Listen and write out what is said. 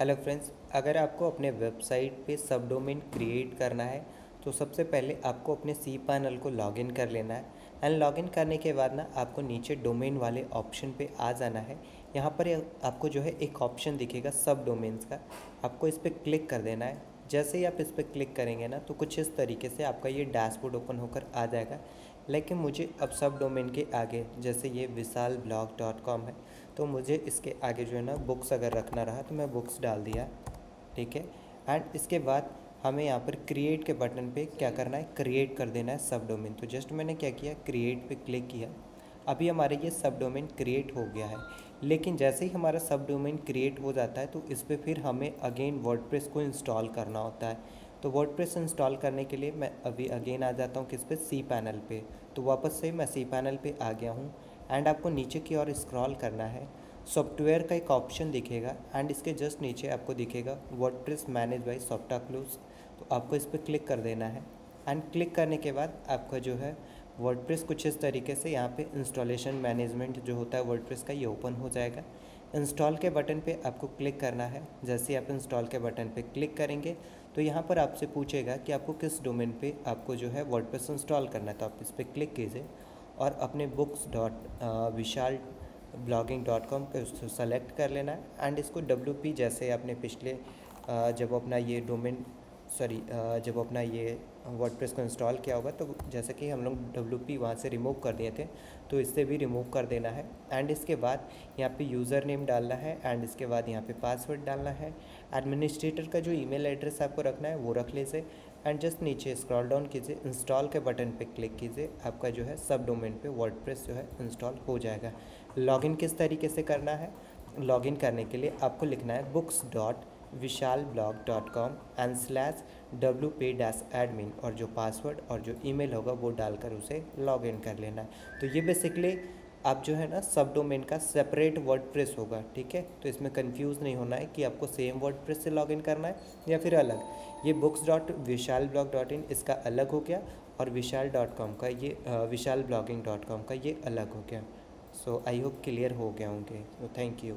Hello friends अगर आपको अपने वेबसाइट पे सब डोमेन क्रिएट करना है तो सबसे पहले आपको अपने सी पैनल को लॉगिन कर लेना है। एंड लॉगिन करने के बाद ना, आपको नीचे डोमेन वाले ऑप्शन पे आ जाना है। यहाँ पर आपको जो है एक ऑप्शन दिखेगा सब डोमेन्स का। आपको इस पर क्लिक कर देना है। जैसे ही आप इस पर क्लिक करेंगे ना तो कुछ इस तरीके से आपका ये डैशबोर्ड ओपन होकर आ जाएगा। लेकिन मुझे अब सब डोमेन के आगे, जैसे ये विशाल ब्लॉग डॉट कॉम है तो मुझे इसके आगे जो है ना बुक्स अगर रखना रहा तो मैं बुक्स डाल दिया, ठीक है? एंड इसके बाद हमें यहाँ पर क्रिएट के बटन पे क्या करना है? क्रिएट कर देना है सब डोमेन तो जस्ट मैंने क्या किया? क्रिएट पे क्लिक किया। अभी हमारे ये सब डोमेन क्रिएट हो गया है। लेकिन जैसे ही हमारा सब डोमेन क्रिएट हो जाता है तो इस पर फिर हमें अगेन वर्डप्रेस को इंस्टॉल करना होता है। तो वर्डप्रेस इंस्टॉल करने के लिए मैं अभी अगेन आ जाता हूँ किस पे? सी पैनल पे। तो वापस से मैं सी पैनल पे आ गया हूँ। एंड आपको नीचे की ओर स्क्रॉल करना है। सॉफ्टवेयर का एक ऑप्शन दिखेगा। एंड इसके जस्ट नीचे आपको दिखेगा WordPress manage by Softaculous तो आपको इस पर क्लिक कर देना है। एंड क्लिक करने के बाद आपका जो है वर्डप्रेस कुछ इस तरीके से यहाँ पे इंस्टॉलेशन मैनेजमेंट जो होता है वर्डप्रेस का ये ओपन हो जाएगा। इंस्टॉल के बटन पे आपको क्लिक करना है। जैसे आप इंस्टॉल के बटन पे क्लिक करेंगे तो यहाँ पर आपसे पूछेगा कि आपको किस डोमेन पे आपको जो है वर्डप्रेस इंस्टॉल करना है। तो आप इस पर क्लिक कीजिए। और अपने books dot Vishal blogging dot com को सेलेक्ट कर लेना है। एंड इसको डब्ल्यू पी जैसे अपने पिछले जब अपना ये डोमेन सॉरी जब अपना ये वर्डप्रेस को इंस्टॉल किया होगा तो जैसे कि हम लोग डब्ल्यू पी वहाँ से रिमूव कर दिए थे तो इससे भी रिमूव कर देना है। एंड इसके बाद यहाँ पे यूज़र नेम डालना है एंड इसके बाद यहाँ पे पासवर्ड डालना है। एडमिनिस्ट्रेटर का जो ईमेल एड्रेस आपको रखना है, वो रख लीजिए। एंड जस्ट नीचे स्क्रॉल डाउन कीजिए इंस्टॉल के बटन पे क्लिक कीजिए, आपका जो है सब डोमेन पे वर्डप्रेस जो है इंस्टॉल हो जाएगा। लॉगिन किस तरीके से करना है? लॉगिन करने के लिए आपको लिखना है books dot Vishal blog dot com and slash W P dash admin और जो पासवर्ड और जो ईमेल होगा वो डालकर उसे लॉग इन कर लेना है। तो ये बेसिकली आप जो है ना सब डोमेन का सेपरेट वर्ड प्रेस होगा, ठीक है? तो इसमें कंफ्यूज नहीं होना है कि आपको सेम वर्ड प्रेस से लॉगिन करना है या फिर अलग। ये books dot Vishal blog dot in इसका अलग हो गया और विशाल डॉट कॉम का ये विशाल ब्लॉगिंग डॉट कॉम का ये अलग हो गया। सो आई होप क्लियर हो गया होंगे। तो थैंक यू